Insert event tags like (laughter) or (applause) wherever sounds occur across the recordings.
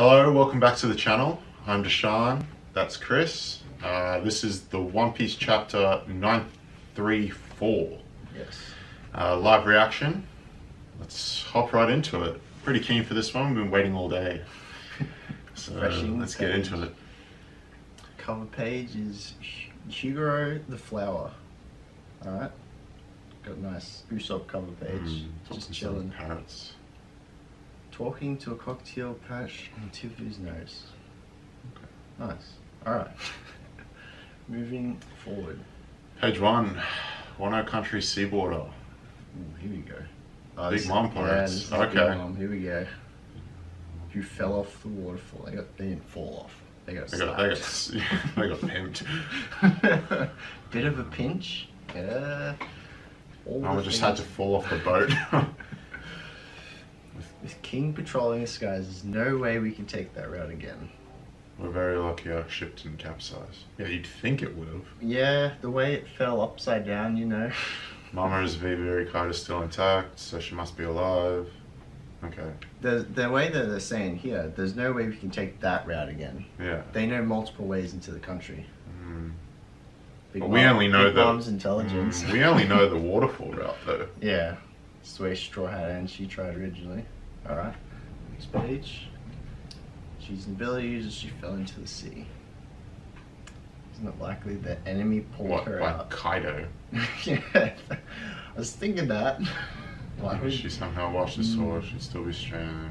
Hello, welcome back to the channel. I'm Deshaun, that's Chris. Uh, this is the One Piece chapter 934. Yes. Uh, live reaction. Let's hop right into it. Pretty keen for this one, we've been waiting all day. (laughs) So Refreshing let's get into it. Cover page is Hu- Huguro the Flower. Alright. Got a nice Usopp cover page. Mm, Just chilling. Parrots. Talking to a cocktail patch on the tip of his nose. Nice. Alright. (laughs) Moving forward. Page one, Wano Country Seaboarder. Ooh, here we go. Oh, Big Mom yeah, pirates. this Okay. Mom. Here we go. You fell off the waterfall? They got. They didn't fall off. They got. They got, they got, (laughs) they got pimped. (laughs) Bit of a pinch. Yeah. All the just had to fall off the boat. With King patrolling the skies, there's no way we can take that route again. We're very lucky our ship didn't capsize. Yeah, you'd think it would have. Yeah, the way it fell upside down, you know. Mama's Vivi card is still intact, so she must be alive. Okay, The the way that they're saying here, there's no way we can take that route again. yeah. They know multiple ways into the country. Mm. Big Well, we Mom- only know Big the- Mom's intelligence. Mm, we only know the (laughs) waterfall route though. Yeah, it's the way Straw Hat and she tried originally. Alright, next page. She's an ability user, she fell into the sea. Isn't it likely the enemy pulled What, her like out? Kaido? (laughs) yeah, I was thinking that. Why If would she somehow washed the sword, hmm. she'd still be stranded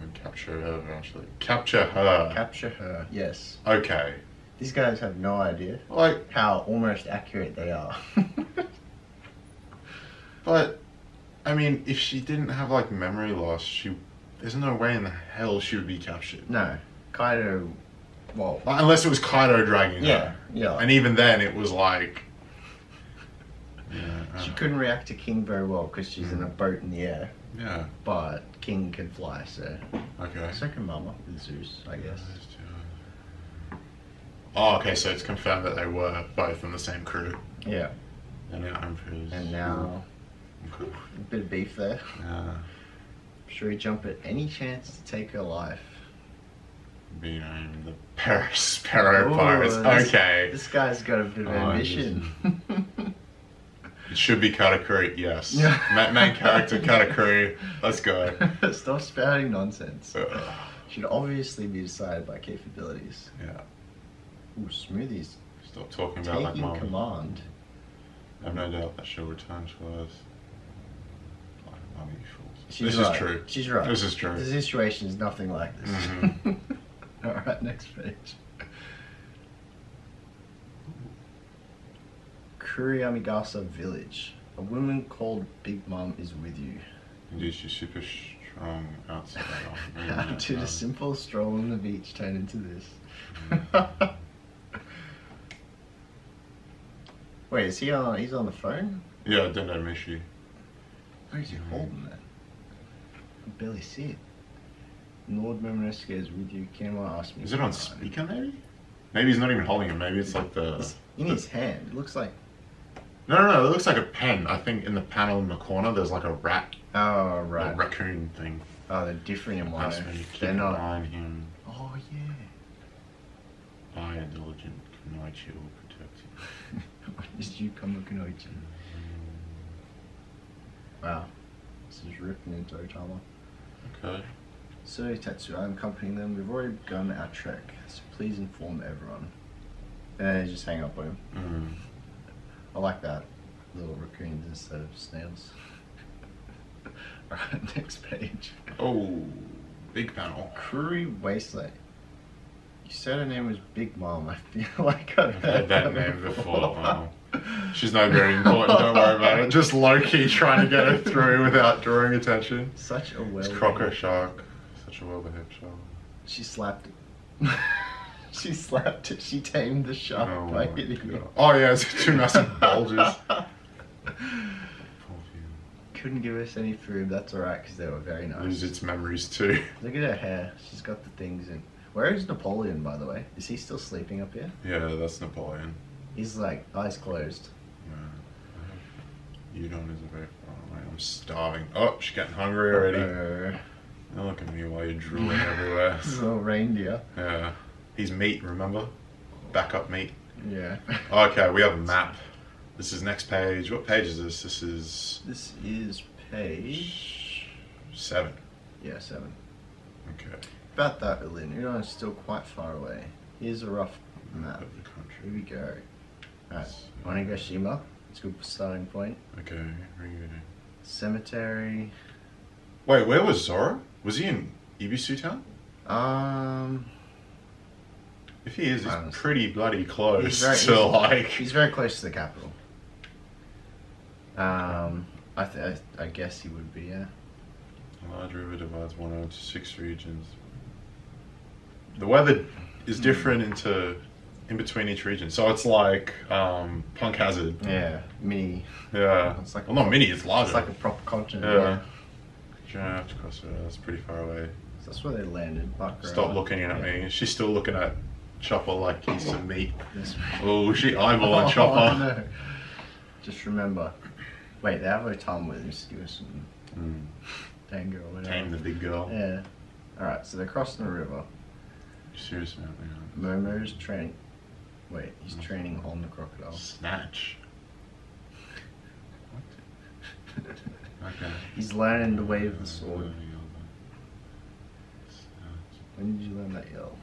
and capture her eventually. Capture her! capture her? Yes. okay. These guys have no idea Like, how almost accurate they are. (laughs) but, I mean, if she didn't have like memory loss, she. There's no way in the hell she would be captured. no, Kaido. Well, Like, unless it was Kaido dragging yeah, her. yeah. yeah. And even then, it was like. Yeah, she uh, couldn't react to King very well because she's in a boat in the air. Yeah, But King can fly, so okay. second Mama with Zeus, I guess. Oh, okay, so it's confirmed that they were both in the same crew. Yeah. And now And now bit of beef there. Yeah. Should we jump at any chance to take her life? Be named the Perospero Pirates. this- Okay. This guy's got a bit of Oh, ambition. (laughs) It should be Katakuri, yes. Yeah. Main character Katakuri. Let's go. (laughs) Stop spouting nonsense. Should obviously be decided by capabilities. yeah. Ooh, Smoothies Stop talking about like taking mom. command. I have no doubt that she'll return to us. She's this right. is true. She's right. This is true. The situation is nothing like this. Mhm. (laughs) All right, next page. Kuriamigasa Village. A woman called Big Mom is with you. Indeed, she's super strong outside. (laughs) How did Um, a simple stroll on the beach turn into this? Mm. (laughs) Wait, is he on? He's on the phone. Yeah, Den Den Mushi. Where is he holding mm. that? I barely see it. Lord Momonosuke is with you. Kenma asked me. Is it on speaker maybe? Maybe he's not even holding it. Maybe it's like the. It's in his hand. It looks like. No, no, no. It looks like a pen. I think in the panel in the corner, there's like a rat, Oh a right. raccoon thing. Oh, they're different in That's Wano. when you keep They're not. eye him. Oh yeah. I, a diligent Kunoichi, will protect (laughs) you. When did you come to Kunoichi? Wow. This is ripping into Otama. Okay. So Tetsu, I'm accompanying them. We've already begun our trek, so please inform everyone. And then they just hang up on him. Mm. I like that. Little raccoons instead of snails. (laughs) Alright, next page. Oh, big panel. Kuri Wasteland. You said her name was Big Mom. I feel (laughs) like I've I've heard that name before. Wow. (laughs) She's not very important. Don't worry about it. (laughs) Just low key trying to get her (laughs) through without drawing attention. Such a well. It's Croco Shark. Such a well-behaved shark. She slapped it. (laughs) she slapped it. She tamed the shark Oh by my hitting it. Oh yeah, it's two massive bulges. Couldn't give us any food. That's alright because they were very nice. Lose its memories too. Look at her hair. She's got the things in. Where is Napoleon, by the way? Is he still sleeping up here? Yeah, that's Napoleon. He's like eyes closed. Yeah. Udon is a away. I'm starving. Oh, she's getting hungry already. Uh, Don't look at me while you're drooling (laughs) everywhere. (laughs) Little reindeer. Yeah. He's meat, remember? Backup meat. Yeah. (laughs) Okay, we have a map. This is next page. What page is this? This is This is page seven. yeah seven. Okay. About that, Lynn. You're not still quite far away. Here's a rough map. Of the country. Here we go. Alright, Onigashima. It's a good starting point. Okay. Cemetery. Wait, where was Zoro? Was he in Ebisu town? Um, If he is, he's Honestly. pretty bloody close He's very- to like. he's very close to the capital. Um, I th- I, I guess he would be. Yeah. A large river divides one into six regions. The weather is Hmm. different into in between each region, so it's like um, Punk Hazard. Yeah. Mini. Yeah. It's like well, not mini. It's larger. It's like a proper continent. yeah. Yeah. Draft across the That's pretty far away. So that's where they landed. Buckra. Stop looking at Yeah. me. She's still looking at Chopper like he's some meat. Oh, she (laughs) eyeball on Chopper. no. Just remember. Wait, they have a time with give us some Mm. tango or whatever. Tame the big girl. Yeah. Alright, so they're crossing the river. Seriously, me. Momo's training. Wait, he's training on the crocodile. Snatch. Okay. (laughs) he's learning the way of the sword. When did you learn that yell?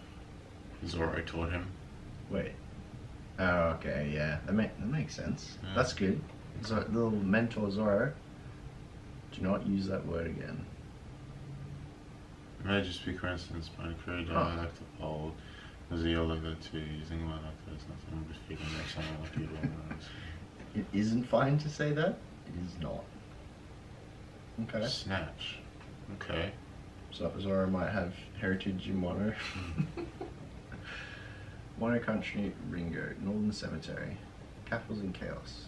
Zoro taught him. Wait. Oh, okay, yeah. That, make, that makes sense. Yeah. That's good. So, little mentor Zoro. Do not use that word again. It may just be coincidence, but I a Oh. dialect of old. There's a yellow that too, using one like there's nothing but speaking next someone like you It isn't fine to say that. It is not. Okay. Snatch. Okay. So Zoro might have heritage in Wano. Wano (laughs) Country, Ringo, Northern Cemetery, Capitals in Chaos.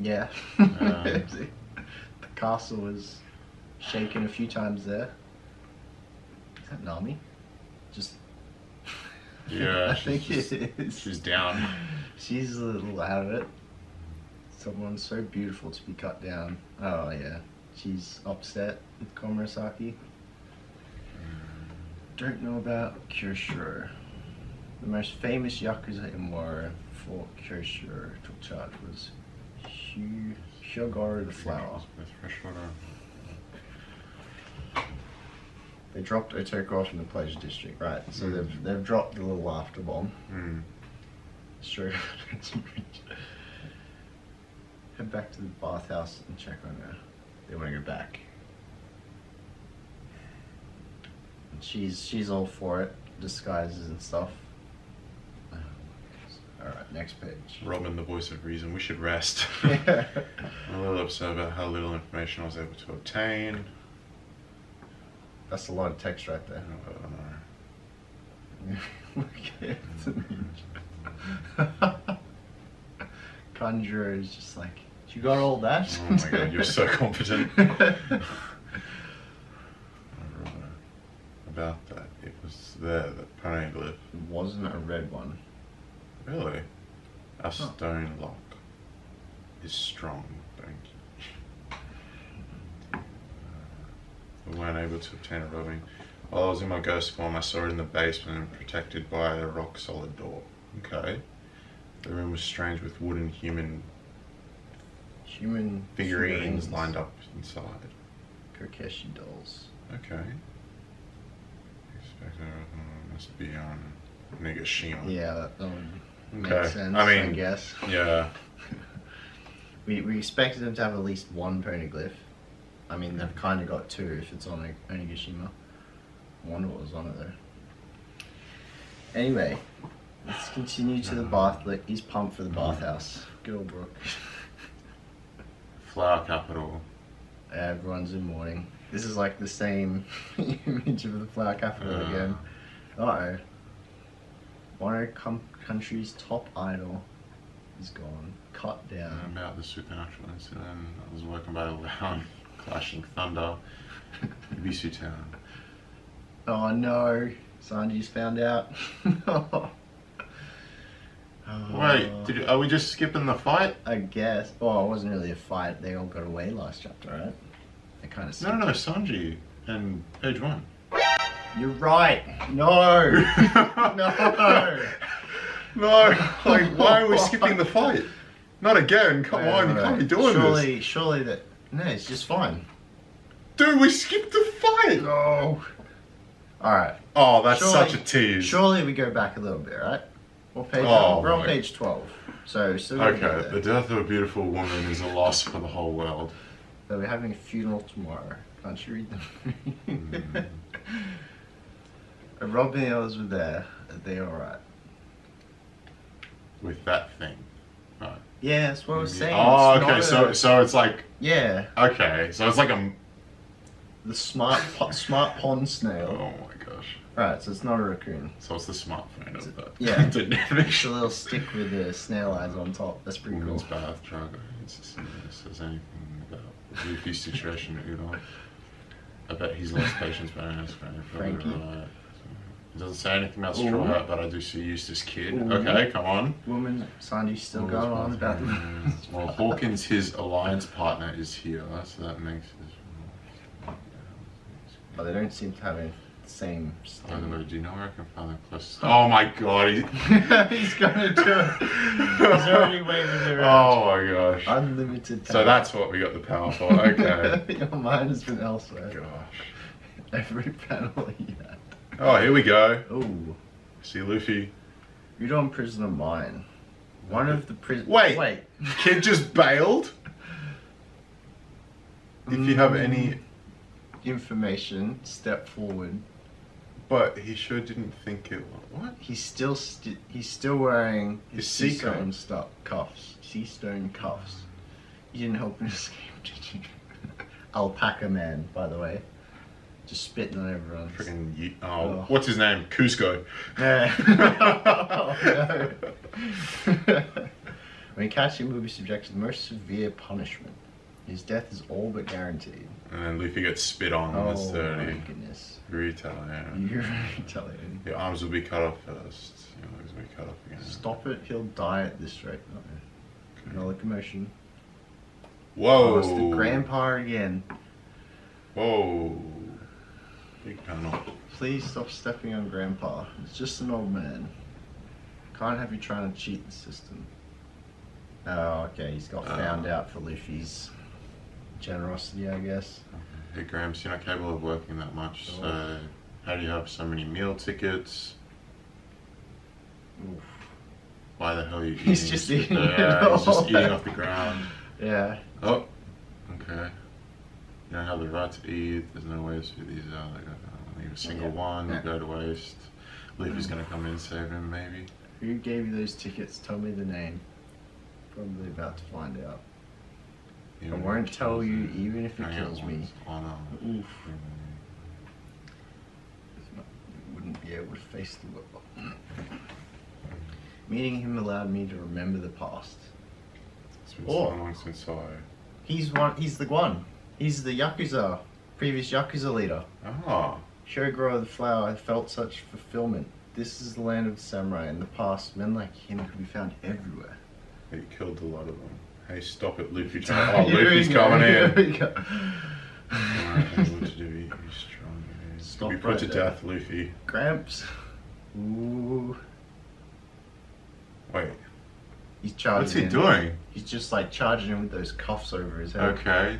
Yeah. Um. (laughs) the castle was shaken a few times there. Is that Nami? Just. Yeah, (laughs) I think just- it is. she's down. She's a little out of it. Someone so beautiful to be cut down. Oh yeah, she's upset with Komurasaki. Mm. Don't know about Kyoshiro. The most famous Yakuza in Wano before Kyoshiro took charge was Hyu- Hyogoro the Flower. They dropped Otoko off in the Pleasure District, right? So Mm. they've, they've dropped the little laughter bomb. Mm. Sure. (laughs) Head back to the bathhouse and check on her. They want to go back. And she's she's all for it, disguises and stuff. All right, next page. Robin, the voice of reason. We should rest. Yeah. (laughs) (laughs) I'm a little upset about how little information I was able to obtain. That's a lot of text right there. don't know. Conjurer is just like, you got all that? Oh my god, you're so (laughs) confident. (laughs) About that, it was there, the poneglyph. It wasn't a red one. Really? A stone lock is strong, thank you. We weren't able to obtain a rubbing. While I was in my ghost form, I saw it in the basement and protected by a rock solid door. Okay. The room was strange with wooden human Human figurines lined up inside. Kokeshi dolls. Okay. Expect uh, must be on Nigashima. Yeah, that, that would make Okay. sense. I mean, I, guess Yeah. (laughs) we we expected them to have at least one poneglyph. I mean, they've kind of got two if it's on a- Onigashima. I wonder what was on it though. Anyway, let's continue to the bath. Like, he's pumped for the bathhouse. Good old Brooke. (laughs) Flower capital. Everyone's in mourning. This is like the same (laughs) image of the flower capital Uh. again. Uh oh. Wano com- country's top idol is gone. Cut down. About the supernatural incident, I was working by the loud clashing thunder. Ebisu town. Oh no, Sanji's found out. (laughs) oh. Wait, did, are we just skipping the fight? I guess. Oh, it wasn't really a fight. They all got away last chapter, right? They kind of. No, no, no, Sanji. and Page One. You're right. No. (laughs) no. No, like why are we skipping the fight? Not again! Come on, you can't be doing surely, this, Surely that. No, it's just fine. dude. We skipped the fight. No. All right. Oh, that's Surely- such a tease. Surely we go back a little bit, right? What page? Oh, we're on my- page twelve. So still Okay, the death of a beautiful woman is a loss for the whole world. They'll be having a funeral tomorrow. Can't you read them? Mm. (laughs) Rob and the others were there. Are they alright? With that thing. Yeah, that's what I was saying. Oh, It's okay. So, a- so it's like yeah, okay. So it's like a. the smart po- smart pond snail. Oh my gosh. Right, so it's not a raccoon. So it's the smartphone of that. Yeah. (laughs) It's a little stick with the snail eyes on top. That's pretty cool. Woman's bath, Drago. It's just, it says anything about Luffy's situation at Udon. I bet he's lost patience, don't know Franky. right. It doesn't say anything about. Straw Hat, but I do see Eustass Kid. Ooh. Okay, come on. Woman, Sanji's still Woman's going on about the. (laughs) Well, Hawkins, his alliance partner, is here, so that makes it. But they don't seem to have any same By the way, do you know where I can find the closest? Oh my god! He... (laughs) He's gonna do it. He's already waving around. Oh my gosh! Unlimited. So that's what we got the power for. Okay. (laughs) Your mind has been elsewhere. Gosh. Every panel had. Oh, here we go. Ooh. See Luffy. Udon Prisoner of Mine. One of the prison. Wait. Wait. Kid just bailed. If you have any, mm. Information, step forward. but he sure didn't think it. What? He's still st- he's still wearing his His sea sea stone cuffs. stu- cuffs. Sea stone cuffs. You didn't help him (laughs) escape, did you? Alpaca man, by the way. Just spitting on everyone. Freaking. Oh, Oh. what's his name? Cusco. Yeah. no. (laughs) when catch will be subjected to the most severe punishment. His death is all but guaranteed. And then Luffy gets spit on. Oh That's my dirty. goodness. Retaliation. You're Italian. Your arms will be cut off first. Your legs will be cut off again. Stop it, he'll die at this rate. Okay. No locomotion. Whoa. Oh, it's the grandpa again. Whoa. Big panel. Please stop stepping on grandpa. It's just an old man. Can't have you trying to cheat the system. Oh, okay, he's got ah. found Oh. out for Luffy's generosity, I guess. Hey Gramps, you're not capable of working that much, Oh. so how do you have so many meal tickets? Oof. Why the hell are you eating? Uh, he's just eating it Yeah, he's just eating off the ground. (laughs) Yeah. Oh, okay. You don't have the right to eat. There's no way to see these out. Like, uh, leave a single Yeah. one, Yeah. go to waste. Luffy's gonna come in and save him, maybe. Who gave you those tickets? Tell me the name. Probably about to find out. I won't tell you even if it kills me. Oh no. Oof. You wouldn't be able to face the world. (laughs) Meeting him allowed me to remember the past. It's been Oh. so long since I. He's one. He's the one. He's the yakuza, previous yakuza leader. Ah. Oh. Hyogoro the flower felt such fulfillment. This is the land of the samurai. In the past, men like him could be found everywhere. He killed a lot of them. Hey, stop it, Luffy. (laughs) Oh, Luffy's coming here in. Alright, what to do. He's strong. Stop to be put right to there. death, Luffy. Gramps. Ooh. Wait, He's charging. what's he in. doing? He's just like charging him with those cuffs over his head. Okay.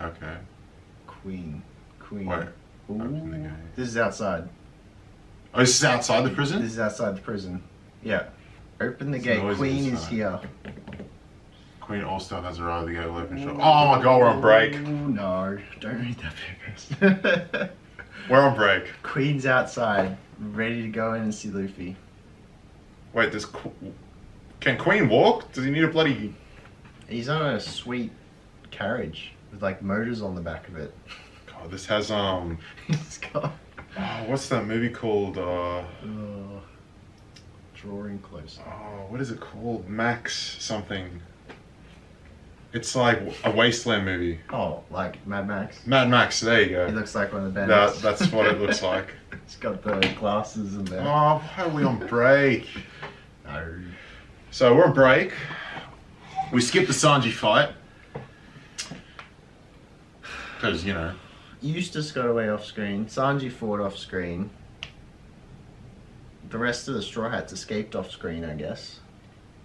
Okay. Queen. Queen. Wait. Ooh. Open the gate. This is outside. Oh, this is outside the prison? This is outside the prison. Yeah. Open the It's gate. Queen is here. Queen Allstar has arrived. The gate will open. Oh my god, we're on break. Ooh, no. Don't read that paper. (laughs) We're on break. Queen's outside, ready to go in and see Luffy. Wait, does. Qu- Can Queen walk? Does he need a bloody. He's on a sweet carriage with like motors on the back of it. God, this has, um. He's got. Oh, what's that movie called? Uh. Uh, drawing close. Oh, what is it called? Max something. It's like a wasteland movie. Oh, like Mad Max. Mad Max. There you go. It looks like one of the That, bandits. that's what it looks like. (laughs) it's got the glasses and the. Oh, why are we on break? No. So we're on break. We skipped the Sanji fight. Because, you know, Eustass got away off screen. Sanji fought off screen. The rest of the Straw Hats escaped off screen, I guess.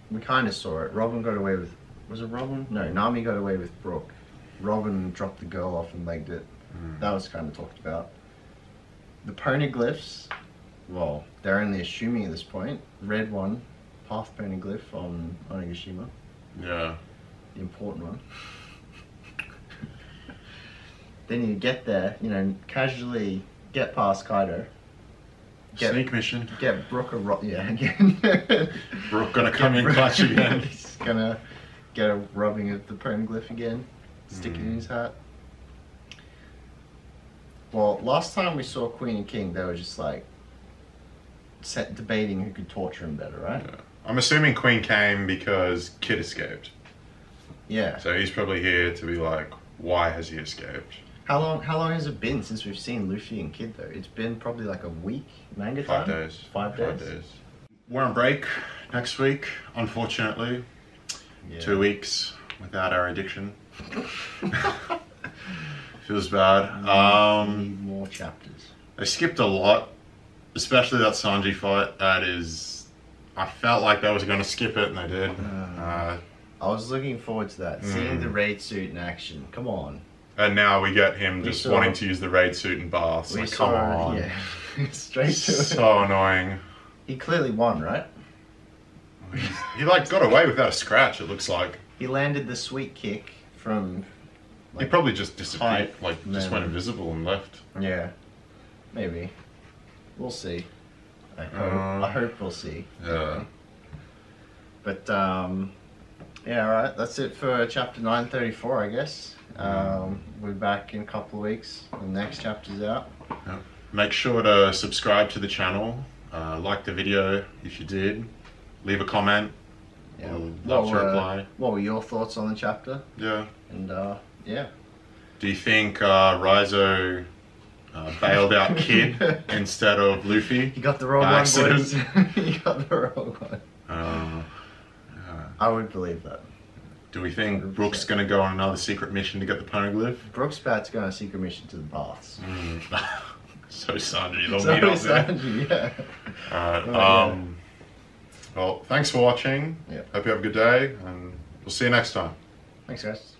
We kind of saw it. Robin got away with. Was it Robin? No, Nami got away with Brooke. Robin dropped the girl off and legged it. Mm. That was kind of talked about. The poneglyphs, well, they're only assuming at this point. Red one, path poneglyph on Onigashima, Yeah. the important one. Then you get there, you know, casually get past Kaido. Get, Sneak mission. get Brooke a ro- yeah (laughs) again. Brooke gonna come in clutch again. (laughs) He's gonna get a rubbing of the poneglyph again, stick it in Mm. his hat. Well, last time we saw Queen and King, they were just like set debating who could torture him better, right? Yeah. I'm assuming Queen came because Kid escaped. Yeah. So he's probably here to be like, why has he escaped? How long? How long has it been since we've seen Luffy and Kid though? It's been probably like a week. Manga Five time. days. Five days. Five days. We're on break next week, unfortunately. Yeah. Two weeks without our addiction. (laughs) Feels bad. Um, need more chapters. they skipped a lot, especially that Sanji fight. That is, I felt like they was going to skip it, and they did. Uh. Uh, I was looking forward to that. Seeing Mm. the raid suit in action. Come on. And now we get him We just saw- wanting to use the raid suit and baths. We Like, saw- come on. Yeah. (laughs) Straight to it. so annoying. He clearly won, right? He like got away without a scratch. It looks like He landed the sweet kick from. he probably just disappeared, height, like just then- went invisible and left. Yeah, maybe. We'll see. I hope. Uh, I hope we'll see. Yeah. But um, yeah, all right. That's it for chapter nine thirty four, I guess. Um, we'll be back in a couple of weeks. The next chapter's out. Yeah. Make sure to subscribe to the channel. Uh, like the video if you did. Leave a comment. Yeah. We'll love What to were- reply. What were your thoughts on the chapter? Yeah. And uh, yeah. Do you think uh, Rizo uh, bailed out Kid (laughs) instead of Luffy? You got the wrong one, boys. (laughs) you got the wrong one. Uh. I would believe that. Do we think 100%. Brooks gonna go on another secret mission to get the poneglyph? Brooks Bat's going on a secret mission to the baths. Mm. (laughs) so Sanji, (laughs) they'll So meet up there. Sanji, yeah. Oh, yeah. um, well, thanks for watching. Yeah. Hope you have a good day, and we'll see you next time. Thanks, guys.